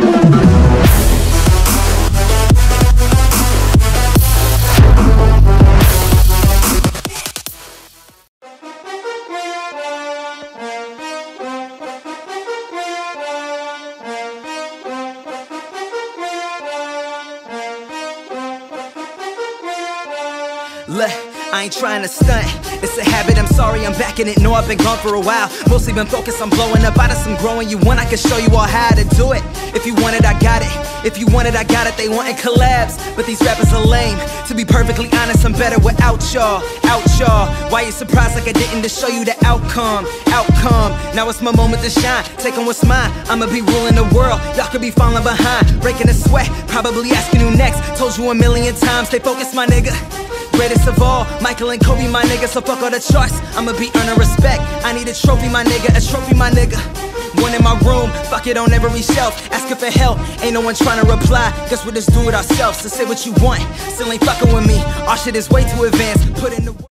Thank you. Look, I ain't trying to stunt. It's a habit, I'm sorry, I'm back in it. Know I've been gone for a while. Mostly been focused on blowing up out of some growing. You want, I can show you all how to do it. If you want it, I got it. If you want it, I got it. They wantin' collabs, but these rappers are lame. To be perfectly honest, I'm better without y'all. Out y'all. Why you surprised like I didn't to show you the outcome? Outcome. Now it's my moment to shine. Take on what's mine. I'ma be ruling the world. Y'all could be falling behind. Breaking a sweat. Probably asking who next. Told you a million times. Stay focused, my nigga. Greatest of all, Michael and Kobe, my nigga. So fuck all the charts. I'ma be earning respect. I need a trophy, my nigga. A trophy, my nigga. One in my room, fuck it on every shelf. Asking for help, ain't no one trying to reply. Guess we'll just do it ourselves. So say what you want, still ain't fucking with me. Our shit is way too advanced. Put in the